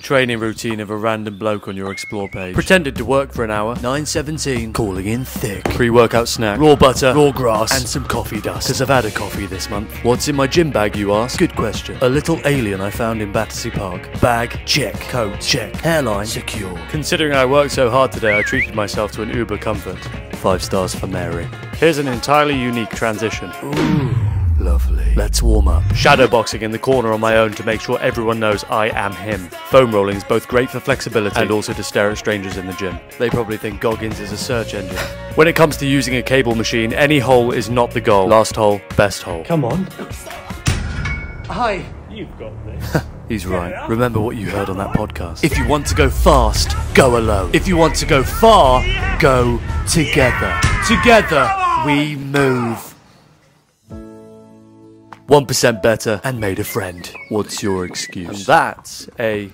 Training routine of a random bloke on your explore page. Pretended to work for an hour. 9.17. Calling in thick. Pre-workout snack. Raw butter. Raw grass. And some coffee dust. Cause I've had a coffee this month. What's in my gym bag, you ask? Good question. A little alien I found in Battersea Park. Bag, check. Coat, check. Hairline, secure. Considering I worked so hard today, I treated myself to an Uber comfort. Five stars for Mary. Here's an entirely unique transition. Ooh. Lovely. Let's warm up. Shadowboxing in the corner on my own to make sure everyone knows I am him. Foam rolling is both great for flexibility and also to stare at strangers in the gym. They probably think Goggins is a search engine. When it comes to using a cable machine, any hole is not the goal. Last hole, best hole. Come on. Hi. You've got this. He's right. Remember what you heard on that podcast. If you want to go fast, go alone. If you want to go far, go together. Together, we move. 1% better and made a friend. What's your excuse? And that's a